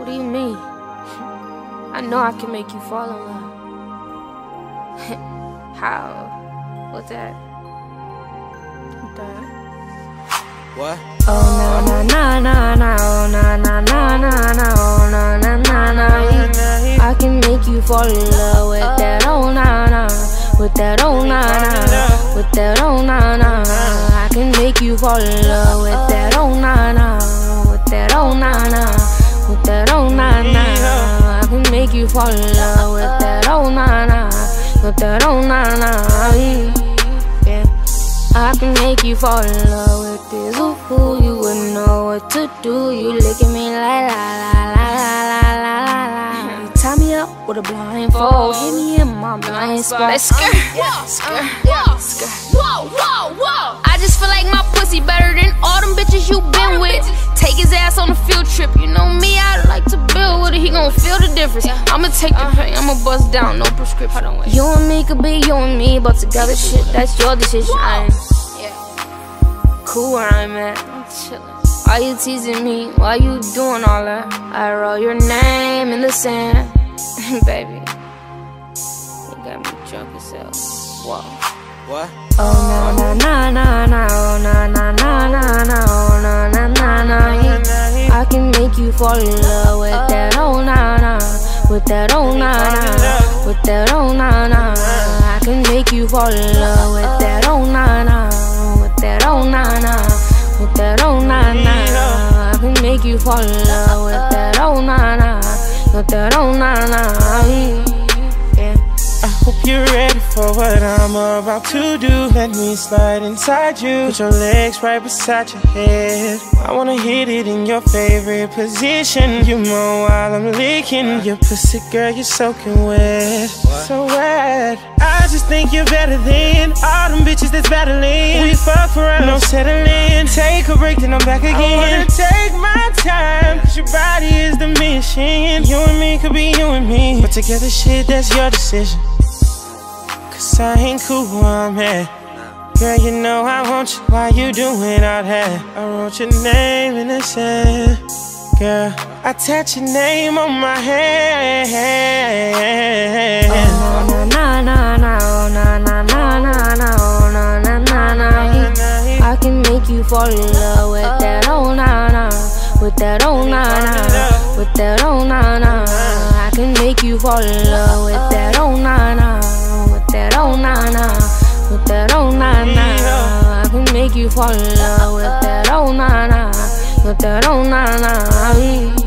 What do you mean? I know I can make you fall in love. How? What's that? What that? What? Oh na na na na na oh na na na na na oh na na na na I can make you fall in love with that oh na na with that oh na na with that oh na na I can make you fall in love with fall in love with that oh na na with that oh na na yeah I can make you fall in love with this. Ooh, you wouldn't know what to do. You look at me like la la la la la la la la. You tie me up with a blindfold, hit me in my blind spot. Let's skirt, skirt, skirt. Whoa, whoa, whoa. I just feel like my pussy better than all them bitches you been with. Take his ass on a field trip. You know me, I like to build with it. He gon' feel the difference. I'ma take the pain, I'ma bust down, no prescription. You and me could be you and me, but together shit, that's your decision. I ain't cool where I'm at. I'm chillin'. Why you teasing me? Why you doing all that? I wrote your name in the sand, baby. You got me drunk as hell. Whoa. What? Oh na na na na na, oh na na na na na, oh na na na na. I can make you fall in love with that oh na na, with that oh na na. I can make you fall in love with that oh na na, with that oh na na, with that oh na na. I can make you fall in love with that oh na na, with that oh na na. Yeah. I hope you're ready for what I'm about to do. Let me slide inside you. Put your legs right beside your head. I wanna hit it in your favorite position. You moan while I'm licking your pussy, girl, you're soaking wet. So wet. I just think you're better than all them bitches that's battling. We fuck for around, no settling. Take a break, then I'm back again. I wanna take my time, cause your body is the mission. You and me could be you and me. But together, shit, that's your decision. I ain't cool where I'm at. Girl, you know I want you. Why you doing all that? I wrote your name in the sand. Girl, I touch your name on my hand. Oh na na na, na na na na na, na na na na. I can make you fall in love with that oh na na, with that oh na na, with that oh na na. I can make you fall in love with that oh na na, you fall in love with that oh na with that oh na.